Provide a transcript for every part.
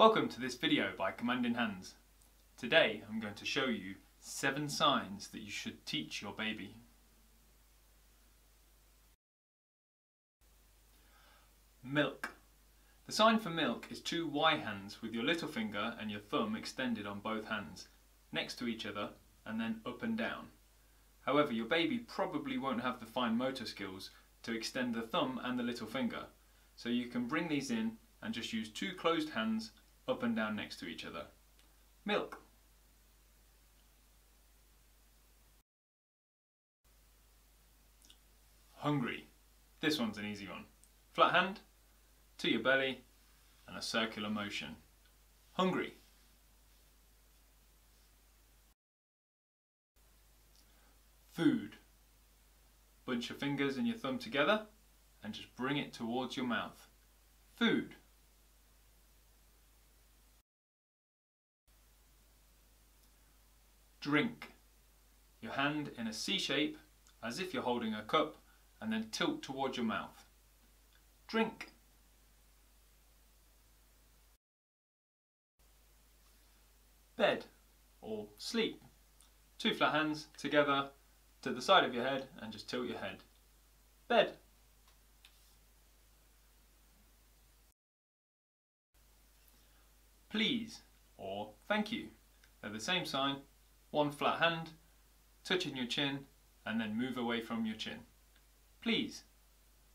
Welcome to this video by Commanding Hands. Today I'm going to show you 7 signs that you should teach your baby. Milk. The sign for milk is two Y hands with your little finger and your thumb extended on both hands, next to each other and then up and down. However, your baby probably won't have the fine motor skills to extend the thumb and the little finger, so you can bring these in and just use two closed hands up and down next to each other. Milk. Hungry. This one's an easy one. Flat hand, to your belly, and a circular motion. Hungry. Food. Bunch your fingers and your thumb together and just bring it towards your mouth. Food. Drink. Your hand in a C shape as if you're holding a cup and then tilt towards your mouth. Drink. Bed or sleep. Two flat hands together to the side of your head and just tilt your head. Bed. Please or thank you. They're the same sign, one flat hand, touching your chin and then move away from your chin. Please,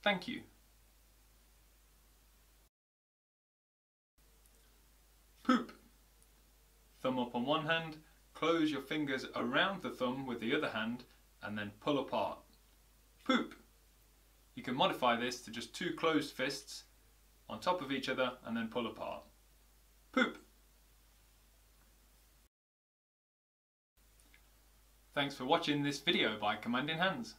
thank you. Poop. Thumb up on one hand, close your fingers around the thumb with the other hand and then pull apart. Poop. You can modify this to just two closed fists on top of each other and then pull apart. Poop. Thanks for watching this video by Commanding Hands.